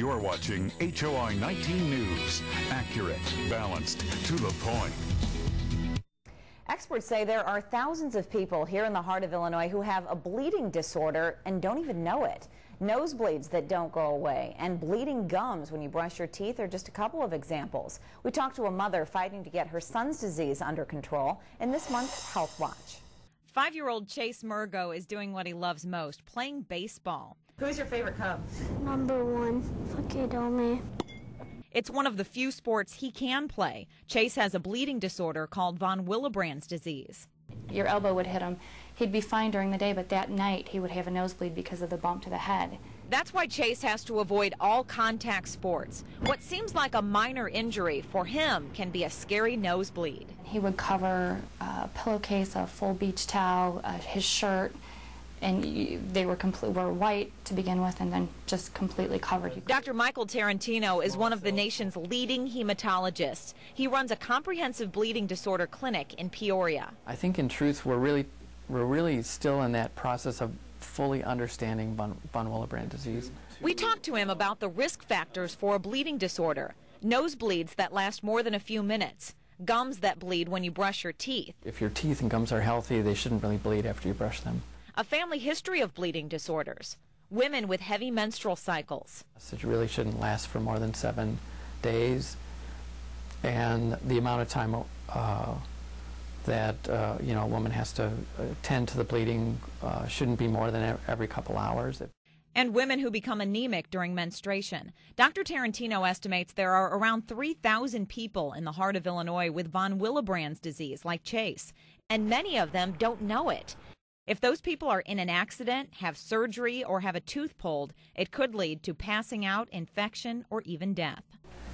You're watching HOI 19 News. Accurate, balanced, to the point. Experts say there are thousands of people here in the heart of Illinois who have a bleeding disorder and don't even know it. Nosebleeds that don't go away and bleeding gums when you brush your teeth are just a couple of examples. We talked to a mother fighting to get her son's disease under control in this month's Health Watch. Five year old Chase Murgo is doing what he loves most playing baseball. Who's your favorite Cub? Number one, Fukudome. It's one of the few sports he can play. Chase has a bleeding disorder called von Willebrand's disease. Your elbow would hit him. He'd be fine during the day, but that night he would have a nosebleed because of the bump to the head. That's why Chase has to avoid all contact sports. What seems like a minor injury for him can be a scary nosebleed. He would cover a pillowcase, a full beach towel, uh, his shirt, and they were complete, were white to begin with, and then just completely covered. Dr. Michael Tarantino is one of the nation's leading hematologists. He runs a comprehensive bleeding disorder clinic in Peoria. I think, in truth, we're really, we're really still in that process of fully understanding von, von Willebrand disease. We talked to him about the risk factors for a bleeding disorder: nosebleeds that last more than a few minutes. Gums that bleed when you brush your teeth. If your teeth and gums are healthy, they shouldn't really bleed after you brush them a family history of bleeding disorders, women with heavy menstrual cycles. It really shouldn't last for more than seven days, and the amount of time uh, that uh, you know a woman has to tend to the bleeding uh, shouldn't be more than every couple hours. And women who become anemic during menstruation. Dr. Tarantino estimates there are around 3,000 people in the heart of Illinois with von Willebrand's disease, like Chase, and many of them don't know it. If those people are in an accident, have surgery, or have a tooth pulled, it could lead to passing out, infection, or even death.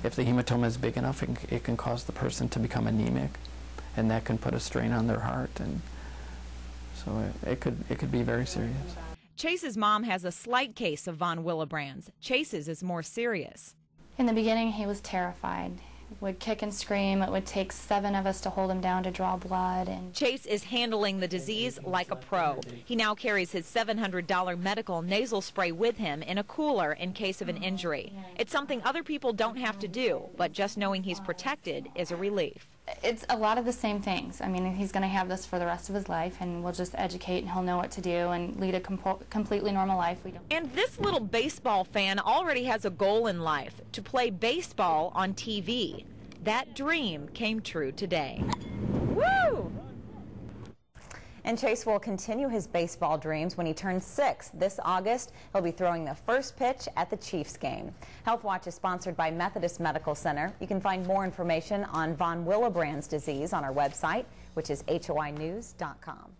If the hematoma is big enough, it can cause the person to become anemic, and that can put a strain on their heart, and so it could it could be very serious. Chase's mom has a slight case of von Willebrand's. Chase's is more serious. In the beginning, he was terrified would kick and scream. It would take seven of us to hold him down to draw blood. And Chase is handling the disease like a pro. He now carries his $700 medical nasal spray with him in a cooler in case of an injury. It's something other people don't have to do, but just knowing he's protected is a relief it's a lot of the same things. I mean, he's going to have this for the rest of his life, and we'll just educate, and he'll know what to do and lead a completely normal life. We don't. And this little baseball fan already has a goal in life to play baseball on TV. That dream came true today. And Chase will continue his baseball dreams when he turns six. This August, he'll be throwing the first pitch at the Chiefs game. Health Watch is sponsored by Methodist Medical Center. You can find more information on von Willebrand's disease on our website, which is hoinews.com.